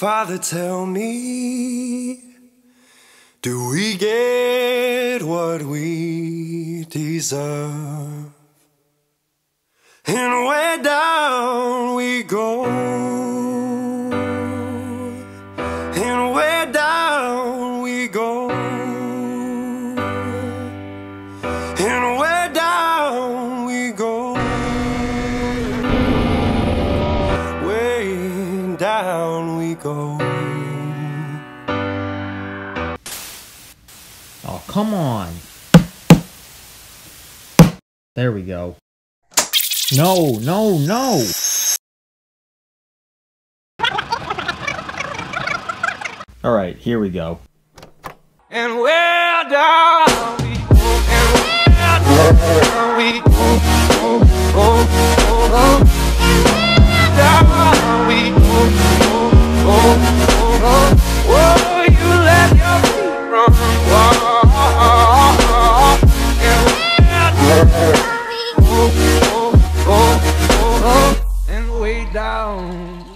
Father, tell me, do we get what we deserve? And where down we go? Down we go. Oh, come on. There we go. No, no, no. All right, here we go. And where down.